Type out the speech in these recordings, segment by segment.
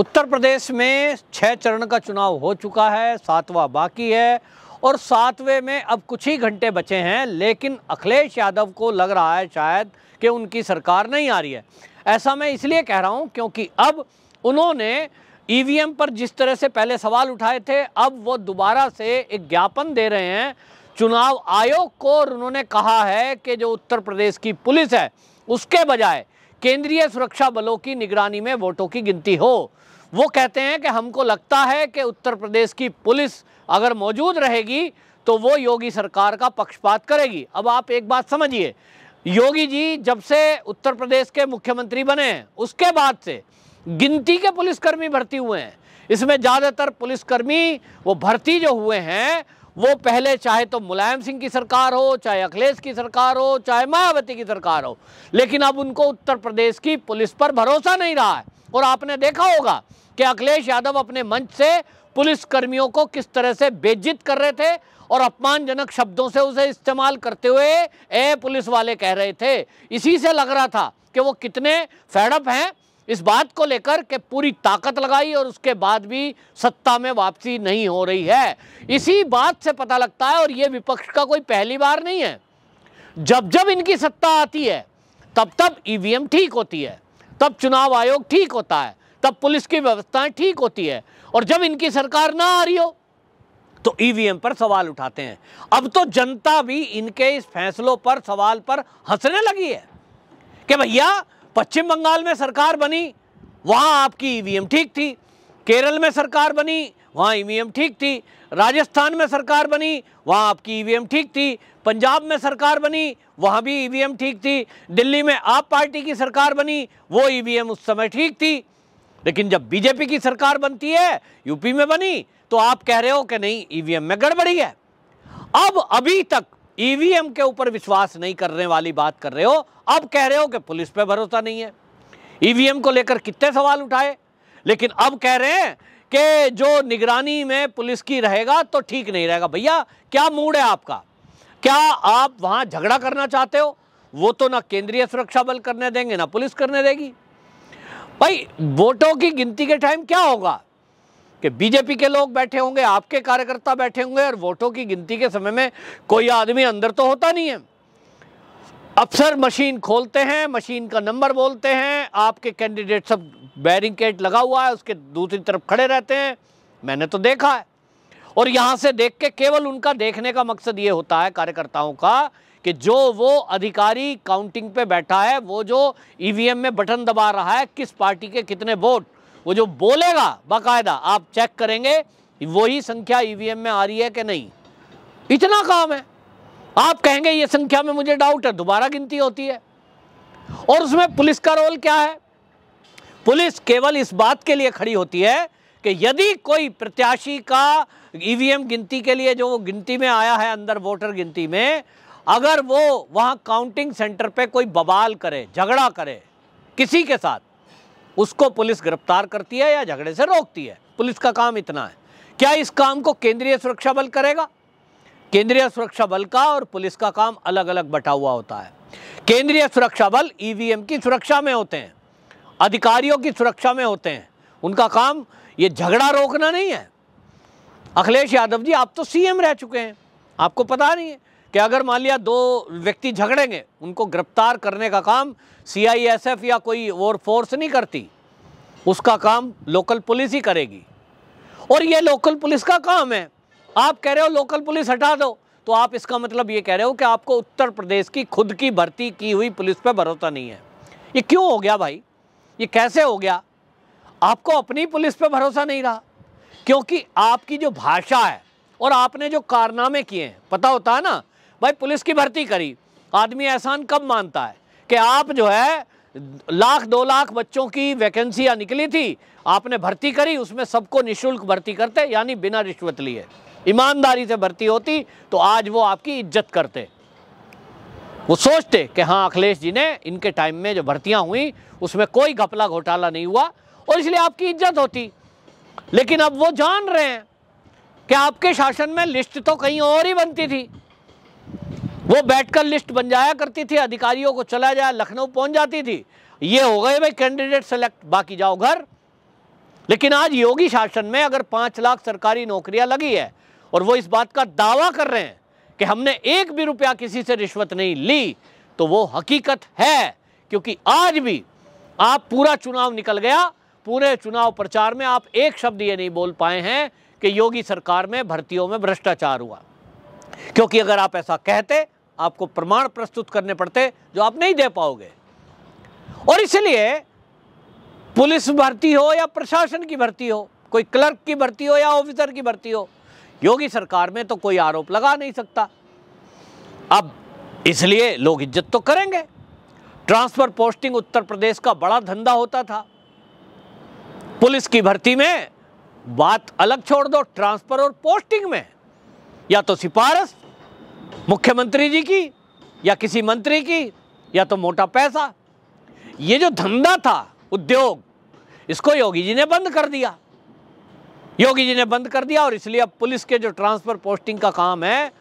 उत्तर प्रदेश में छह चरण का चुनाव हो चुका है, सातवां बाकी है और सातवें में अब कुछ ही घंटे बचे हैं, लेकिन अखिलेश यादव को लग रहा है शायद कि उनकी सरकार नहीं आ रही है। ऐसा मैं इसलिए कह रहा हूँ क्योंकि अब उन्होंने ईवीएम पर जिस तरह से पहले सवाल उठाए थे, अब वो दोबारा से एक ज्ञापन दे रहे हैं। चुनाव आयोग को और उन्होंने कहा है कि जो उत्तर प्रदेश की पुलिस है, उसके बजाय केंद्रीय सुरक्षा बलों की निगरानी में वोटों की गिनती हो। वो कहते हैं कि हमको लगता है कि उत्तर प्रदेश की पुलिस अगर मौजूद रहेगी तो वो योगी सरकार का पक्षपात करेगी। अब आप एक बात समझिए, योगी जी जब से उत्तर प्रदेश के मुख्यमंत्री बने हैं उसके बाद से गिनती के पुलिसकर्मी भर्ती हुए हैं। इसमें ज़्यादातर पुलिसकर्मी वो भर्ती जो हुए हैं, वो पहले चाहे तो मुलायम सिंह की सरकार हो, चाहे अखिलेश की सरकार हो, चाहे मायावती की सरकार हो, लेकिन अब उनको उत्तर प्रदेश की पुलिस पर भरोसा नहीं रहा है। और आपने देखा होगा कि अखिलेश यादव अपने मंच से पुलिस कर्मियों को किस तरह से बेजित कर रहे थे और अपमानजनक शब्दों से उसे इस्तेमाल करते हुए ए पुलिस वाले कह रहे थे। इसी से लग रहा था कि वो कितने फेडअप हैं इस बात को लेकर के पूरी ताकत लगाई और उसके बाद भी सत्ता में वापसी नहीं हो रही है। इसी बात से पता लगता है और ये विपक्ष का कोई पहली बार नहीं है। जब जब इनकी सत्ता आती है, तब तब ईवीएम ठीक होती है, तब चुनाव आयोग ठीक होता है। तब पुलिस की व्यवस्थाएँ ठीक होती है। और जब इनकी सरकार ना आ रही हो तो ईवीएम पर सवाल उठाते हैं। अब तो जनता भी इनके इस फैसलों पर, सवाल पर हंसने लगी है कि भैया, पश्चिम बंगाल में सरकार बनी, वहाँ आपकी ईवीएम ठीक थी। केरल में सरकार बनी, वहाँ ईवीएम ठीक थी। राजस्थान में सरकार बनी, वहाँ आपकी ईवीएम ठीक थी। पंजाब में सरकार बनी, वहाँ भी ईवीएम ठीक थी। दिल्ली में आप पार्टी की सरकार बनी, वो ईवीएम उस समय ठीक थी। लेकिन जब बीजेपी की सरकार बनती है, यूपी में बनी तो आप कह रहे हो कि नहीं, ईवीएम में गड़बड़ी है। अब अभी तक ईवीएम के ऊपर विश्वास नहीं करने वाली बात कर रहे हो, अब कह रहे हो कि पुलिस पे भरोसा नहीं है। ईवीएम को लेकर कितने सवाल उठाए, लेकिन अब कह रहे हैं कि जो निगरानी में पुलिस की रहेगा तो ठीक नहीं रहेगा। भैया, क्या मूड है आपका? क्या आप वहाँ झगड़ा करना चाहते हो? वो तो ना केंद्रीय सुरक्षा बल करने देंगे, ना पुलिस करने देगी। भाई, वोटों की गिनती के टाइम क्या होगा? कि बीजेपी के लोग बैठे होंगे, आपके कार्यकर्ता बैठे होंगे और वोटों की गिनती के समय में कोई आदमी अंदर तो होता नहीं है। अफसर मशीन खोलते हैं, मशीन का नंबर बोलते हैं, आपके कैंडिडेट सब बैरिकेड लगा हुआ है, उसके दूसरी तरफ़ खड़े रहते हैं। मैंने तो देखा है। और यहाँ से देख के केवल उनका देखने का मकसद ये होता है, कार्यकर्ताओं का कि जो वो अधिकारी काउंटिंग पे बैठा है, वो जो ईवीएम में बटन दबा रहा है, किस पार्टी के कितने वोट, वो जो बोलेगा बाकायदा, आप चेक करेंगे, वही संख्या ईवीएम में आ रही है कि नहीं? इतना काम है। आप कहेंगे, ये संख्या में मुझे डाउट है, दोबारा गिनती होती है। और उसमें पुलिस का रोल क्या है? पुलिस केवल इस बात के लिए खड़ी होती है कि यदि कोई प्रत्याशी का ईवीएम गिनती के लिए जो वो गिनती में आया है, अंदर वोटर गिनती में अगर वो वहाँ काउंटिंग सेंटर पे कोई बवाल करे, झगड़ा करे, किसी के साथ, उसको पुलिस गिरफ़्तार करती है या झगड़े से रोकती है? पुलिस का काम इतना है। क्या इस काम को केंद्रीय सुरक्षा बल करेगा? केंद्रीय सुरक्षा बल का और पुलिस का काम अलग अलग बटा हुआ होता है। केंद्रीय सुरक्षा बल ईवीएम की सुरक्षा में होते हैं, अधिकारियों की सुरक्षा में होते हैं। उनका काम ये झगड़ा रोकना नहीं है। अखिलेश यादव जी, आप तो सीएम रह चुके हैं, आपको पता नहीं है। कि अगर मान लिया दो व्यक्ति झगड़ेंगे, उनको गिरफ़्तार करने का काम सीआईएसएफ या कोई और फोर्स नहीं करती, उसका काम लोकल पुलिस ही करेगी। और ये लोकल पुलिस का काम है। आप कह रहे हो लोकल पुलिस हटा दो तो आप इसका मतलब ये कह रहे हो कि आपको उत्तर प्रदेश की खुद की भर्ती की हुई पुलिस पर भरोसा नहीं है। ये क्यों हो गया भाई? ये कैसे हो गया? आपको अपनी पुलिस पर भरोसा नहीं रहा। क्योंकि आपकी जो भाषा है और आपने जो कारनामे किए हैं, पता होता है ना भाई पुलिस की भर्ती करी। आदमी एहसान कब मानता है कि आप जो है, लाख, दो लाख बच्चों की वैकेंसियाँ निकली थी, आपने भर्ती करी, उसमें सबको निशुल्क भर्ती करते, यानी बिना रिश्वत लिए। ईमानदारी से भर्ती होती तो आज वो आपकी इज़्ज़त करते। वो सोचते कि हाँ अखिलेश जी ने इनके टाइम में जो भर्तियाँ हुई, उसमें कोई घपला घोटाला नहीं हुआ, और इसलिए आपकी इज़्ज़त होती। लेकिन अब वो जान रहे हैं कि आपके शासन में लिस्ट तो कहीं और ही बनती थी। वो बैठकर लिस्ट बन जाया करती थी, अधिकारियों को चला जाए लखनऊ पहुँच जाती थी। ये हो गए भाई कैंडिडेट सेलेक्ट, बाकी जाओ घर। लेकिन आज योगी शासन में अगर पाँच लाख सरकारी नौकरियाँ लगी है और वो इस बात का दावा कर रहे हैं कि हमने एक भी रुपया किसी से रिश्वत नहीं ली तो वो हकीकत है, क्योंकि आज भी आप पूरा चुनाव निकल गया, पूरे चुनाव प्रचार में आप एक शब्द ये नहीं बोल पाए हैं कि योगी सरकार में भर्तियों में भ्रष्टाचार हुआ। क्योंकि अगर आप ऐसा कहते आपको प्रमाण प्रस्तुत करने पड़ते जो आप नहीं दे पाओगे। और इसलिए पुलिस भर्ती हो या प्रशासन की भर्ती हो, कोई क्लर्क की भर्ती हो या ऑफिसर की भर्ती हो, योगी सरकार में तो कोई आरोप लगा नहीं सकता। अब इसलिए लोग इज़्ज़त तो करेंगे। ट्रांसफ़र पोस्टिंग उत्तर प्रदेश का बड़ा धंधा होता था। पुलिस की भर्ती में बात अलग छोड़ दो, ट्रांसफ़र और पोस्टिंग में। या तो सिफारिश मुख्यमंत्री जी की या किसी मंत्री की, या तो मोटा पैसा। ये जो धंधा था, उद्योग, इसको योगी जी ने बंद कर दिया। योगी जी ने बंद कर दिया और इसलिए अब पुलिस के जो ट्रांसफ़र पोस्टिंग का काम है,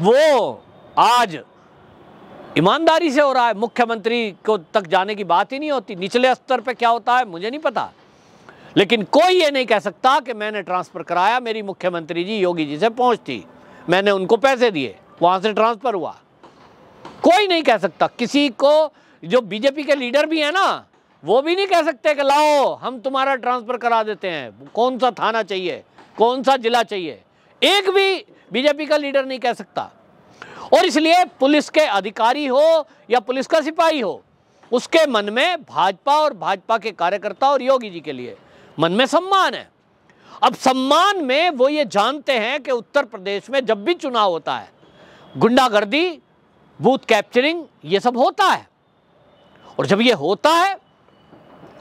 वो आज ईमानदारी से हो रहा है। मुख्यमंत्री को तक जाने की बात ही नहीं होती। निचले स्तर पे क्या होता है, मुझे नहीं पता। लेकिन कोई ये नहीं कह सकता कि मैंने ट्रांसफ़र कराया, मेरी मुख्यमंत्री जी योगी जी से पहुँच थी। मैंने उनको पैसे दिए। वहाँ से ट्रांसफ़र हुआ। कोई नहीं कह सकता। किसी को जो बीजेपी के लीडर भी है ना, वो भी नहीं कह सकते कि लाओ, हम तुम्हारा ट्रांसफ़र करा देते हैं। कौन सा थाना चाहिए? कौन सा जिला चाहिए? एक भी बीजेपी का लीडर नहीं कह सकता। और इसलिए पुलिस के अधिकारी हो या पुलिस का सिपाही हो, उसके मन में भाजपा और भाजपा के कार्यकर्ता और योगी जी के लिए मन में सम्मान है। अब सम्मान में वो ये जानते हैं कि उत्तर प्रदेश में जब भी चुनाव होता है गुंडागर्दी, बूथ कैप्चरिंग, ये सब होता है। और जब ये होता है,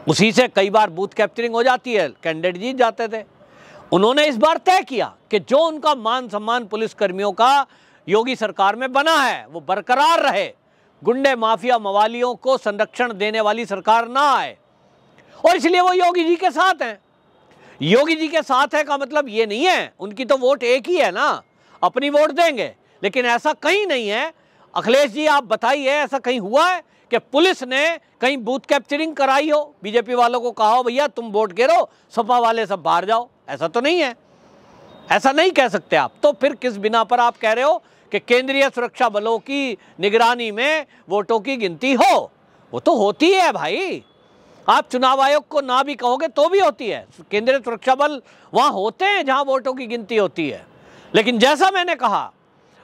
उसी से कई बार बूथ कैप्चरिंग हो जाती है, कैंडिडेट जीत जाते थे। उन्होंने इस बार तय किया कि जो उनका मान सम्मान पुलिस कर्मियों का योगी सरकार में बना है, वो बरकरार रहे। गुंडे माफिया मवालियों को संरक्षण देने वाली सरकार ना आए। और इसलिए वो योगी जी के साथ हैं। योगी जी के साथ है का मतलब ये नहीं है, उनकी तो वोट एक ही है ना। अपनी वोट देंगे। लेकिन ऐसा कहीं नहीं है। अखिलेश जी, आप बताइए, ऐसा कहीं हुआ है कि पुलिस ने कहीं बूथ कैप्चरिंग कराई हो? बीजेपी वालों को कहा हो, भैया, तुम वोट गिरो, सपा वाले सब बाहर जाओ। ऐसा तो नहीं है। ऐसा नहीं कह सकते आप। तो फिर किस बिना पर आप कह रहे हो कि केंद्रीय सुरक्षा बलों की निगरानी में वोटों की गिनती हो? वो तो होती है भाई। आप चुनाव आयोग को ना भी कहोगे तो भी होती है। केंद्रीय सुरक्षा बल वहाँ होते हैं जहाँ वोटों की गिनती होती है। लेकिन जैसा मैंने कहा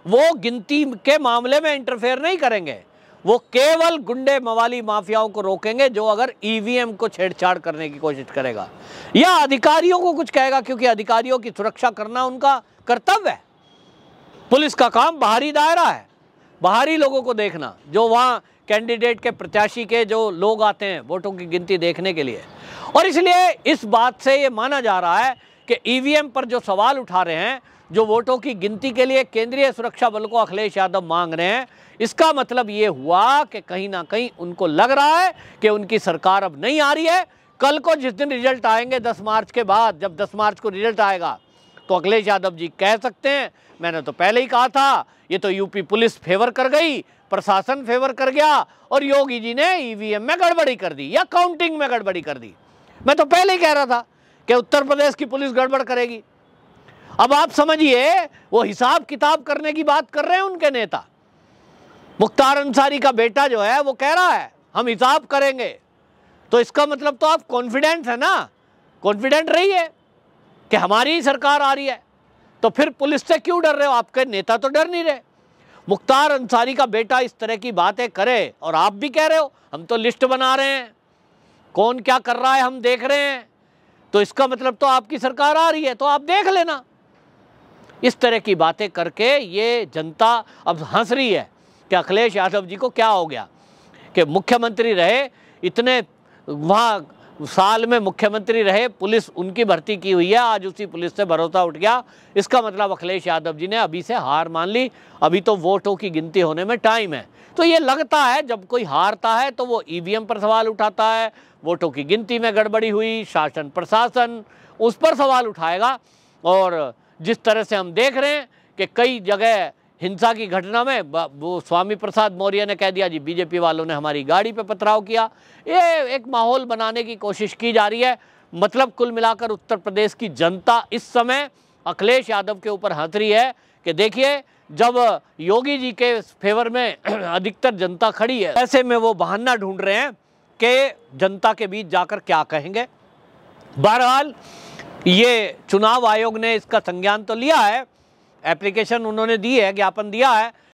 वो गिनती के मामले में इंटरफेयर नहीं करेंगे। वो केवल गुंडे मवाली माफियाओं को रोकेंगे जो अगर ईवीएम को छेड़छाड़ करने की कोशिश करेगा। या अधिकारियों को कुछ कहेगा क्योंकि अधिकारियों की सुरक्षा करना उनका कर्तव्य है। पुलिस का काम बाहरी दायरा है। बाहरी लोगों को देखना, जो वहाँ कैंडिडेट के प्रत्याशी के जो लोग आते हैं, वोटों की गिनती देखने के लिए। और इसलिए इस बात से ये माना जा रहा है कि ईवीएम पर जो सवाल उठा रहे हैं जो वोटों की गिनती के लिए केंद्रीय सुरक्षा बल को अखिलेश यादव मांग रहे हैं। इसका मतलब ये हुआ कि कहीं ना कहीं उनको लग रहा है कि उनकी सरकार अब नहीं आ रही है। कल को जिस दिन रिज़ल्ट आएँगे 10 मार्च के बाद, जब 10 मार्च को रिज़ल्ट आएगा तो अखिलेश यादव जी कह सकते हैं, मैंने तो पहले ही कहा था, ये तो यूपी पुलिस फेवर कर गई, प्रशासन फेवर कर गया, और योगी जी ने ईवीएम में गड़बड़ी कर दी, या काउंटिंग में गड़बड़ी कर दी। मैं तो पहले ही कह रहा था कि उत्तर प्रदेश की पुलिस गड़बड़ करेगी। अब आप समझिए, वो हिसाब किताब करने की बात कर रहे हैं उनके नेता। मुख्तार अंसारी का बेटा जो है, वो कह रहा है, हम हिसाब करेंगे। तो इसका मतलब तो आप कॉन्फिडेंट है ना? कॉन्फिडेंट रही है कि हमारी ही सरकार आ रही है। तो फिर पुलिस से क्यों डर रहे हो? आपके नेता तो डर नहीं रहे। मुख्तार अंसारी का बेटा इस तरह की बातें करे और आप भी कह रहे हो, हम तो लिस्ट बना रहे हैं। कौन क्या कर रहा है, हम देख रहे हैं। तो इसका मतलब तो आपकी सरकार आ रही है तो आप देख लेना। इस तरह की बातें करके ये जनता अब हंस रही है कि अखिलेश यादव जी को क्या हो गया? कि मुख्यमंत्री रहे, इतने वहाँ साल में मुख्यमंत्री रहे, पुलिस उनकी भर्ती की हुई है, आज उसी पुलिस से भरोसा उठ गया। इसका मतलब अखिलेश यादव जी ने अभी से हार मान ली। अभी तो वोटों की गिनती होने में टाइम है। तो ये लगता है, जब कोई हारता है तो वो ईवीएम पर सवाल उठाता है, वोटों की गिनती में गड़बड़ी हुई, शासन प्रशासन उस पर सवाल उठाएगा। और जिस तरह से हम देख रहे हैं कि कई जगह हिंसा की घटना में वो स्वामी प्रसाद मौर्य ने कह दिया, जी, बीजेपी वालों ने हमारी गाड़ी पे पथराव किया। ये एक माहौल बनाने की कोशिश की जा रही है। मतलब कुल मिलाकर उत्तर प्रदेश की जनता इस समय अखिलेश यादव के ऊपर हंस रही है कि देखिए, जब योगी जी के फेवर में अधिकतर जनता खड़ी है, ऐसे में वो बहाना ढूंढ रहे हैं कि जनता के बीच जाकर क्या कहेंगे। बहरहाल ये चुनाव आयोग ने इसका संज्ञान तो लिया है एप्लीकेशन उन्होंने दी है, ज्ञापन दिया है।